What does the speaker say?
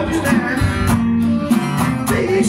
understand. They